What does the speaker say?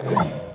you